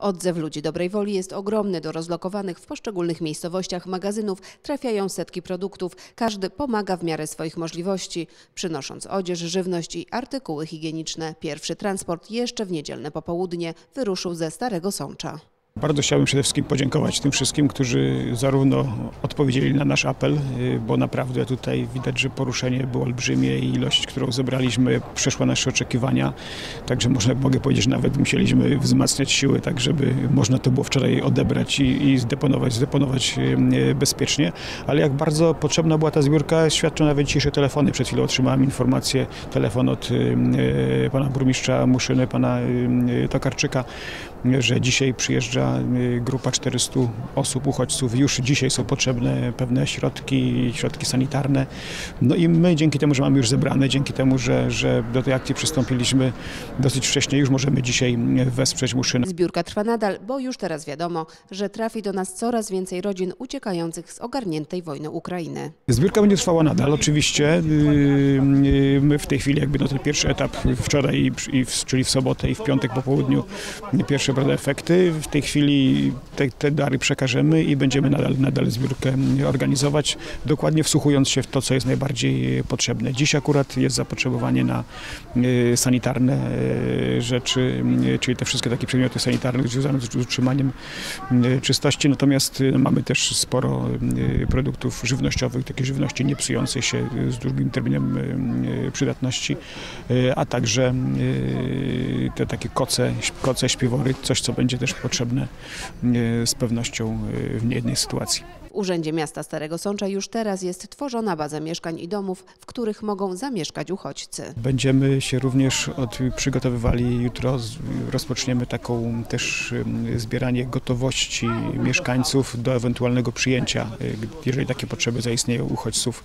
Odzew ludzi dobrej woli jest ogromny. Do rozlokowanych w poszczególnych miejscowościach magazynów trafiają setki produktów. Każdy pomaga w miarę swoich możliwości, przynosząc odzież, żywność i artykuły higieniczne. Pierwszy transport jeszcze w niedzielne popołudnie wyruszył ze Starego Sącza. Bardzo chciałbym przede wszystkim podziękować tym wszystkim, którzy zarówno odpowiedzieli na nasz apel, y, bo naprawdę tutaj widać, że poruszenie było olbrzymie i ilość, którą zebraliśmy, przeszła nasze oczekiwania. Także można, mogę powiedzieć, że nawet musieliśmy wzmacniać siły, tak żeby można to było wczoraj odebrać i, i zdeponować, zdeponować y, bezpiecznie. Ale jak bardzo potrzebna była ta zbiórka, świadczą nawet dzisiejsze telefony. Przed chwilą otrzymałem informację, telefon od y, pana burmistrza Muszyny, pana Tokarczyka, że dzisiaj przyjeżdża y, grupa 400 osób, uchodźców. Już dzisiaj są potrzebne pewne środki, środki sanitarne. No i my dzięki temu, że mamy już zebrane, dzięki temu, że, że do tej akcji przystąpiliśmy dosyć wcześnie, już możemy dzisiaj wesprzeć Muszynę. Zbiórka trwa nadal, bo już teraz wiadomo, że trafi do nas coraz więcej rodzin uciekających z ogarniętej wojny Ukrainy. Zbiórka będzie trwała nadal, oczywiście. Y, y, My w tej chwili jakby no ten pierwszy etap wczoraj, czyli w sobotę i w piątek po południu, pierwsze prawda, efekty. W tej chwili te, te dary przekażemy i będziemy nadal, nadal zbiórkę organizować, dokładnie wsłuchując się w to, co jest najbardziej potrzebne. Dziś akurat jest zapotrzebowanie na y, sanitarne y, rzeczy, y, czyli te wszystkie takie przedmioty sanitarne związane z utrzymaniem czystości, natomiast mamy też sporo produktów żywnościowych, takiej żywności niepsującej się z długim terminem przydatności, a także te takie koce, koce, śpiwory, coś co będzie też potrzebne z pewnością y, w niejednej sytuacji. W Urzędzie Miasta Starego Sącza już teraz jest tworzona baza mieszkań i domów, w których mogą zamieszkać uchodźcy. Będziemy się również od, przygotowywali jutro, rozpoczniemy taką też zbieranie gotowości mieszkańców do ewentualnego przyjęcia, y, jeżeli takie potrzeby zaistnieją uchodźców,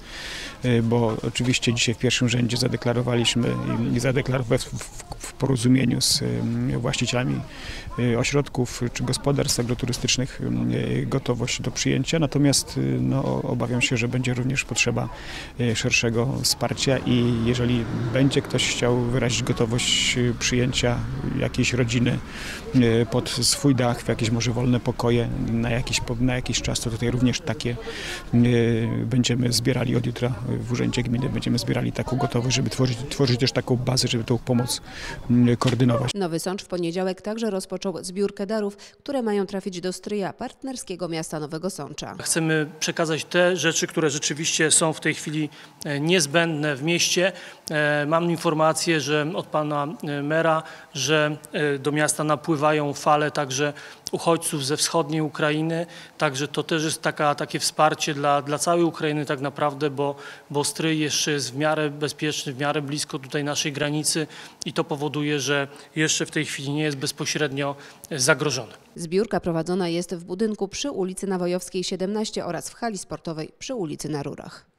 y, bo oczywiście dzisiaj w pierwszym rzędzie zadeklarowaliśmy i- i porozumieniu z właścicielami y, ośrodków czy gospodarstw agroturystycznych y, gotowość do przyjęcia, natomiast y, no, obawiam się, że będzie również potrzeba y, szerszego wsparcia i jeżeli będzie ktoś chciał wyrazić gotowość y, przyjęcia jakiejś rodziny pod swój dach, w jakieś może wolne pokoje na jakiś, na jakiś czas, to tutaj również takie będziemy zbierali od jutra w Urzędzie Gminy, będziemy zbierali taką gotowość, żeby tworzyć, tworzyć też taką bazę, żeby tą pomoc koordynować. Nowy Sącz w poniedziałek także rozpoczął zbiórkę darów, które mają trafić do stryja partnerskiego miasta Nowego Sącza. Chcemy przekazać te rzeczy, które rzeczywiście są w tej chwili e, niezbędne w mieście. E, Mam informację, że od pana e, mera, że do miasta napływają fale także uchodźców ze wschodniej Ukrainy. Także to też jest taka, takie wsparcie dla, dla całej Ukrainy tak naprawdę, bo, bo Stryj jeszcze jest w miarę bezpieczny, w miarę blisko tutaj naszej granicy i to powoduje, że jeszcze w tej chwili nie jest bezpośrednio zagrożony. Zbiórka prowadzona jest w budynku przy ulicy Nawojowskiej 17 oraz w hali sportowej przy ulicy na Rurach.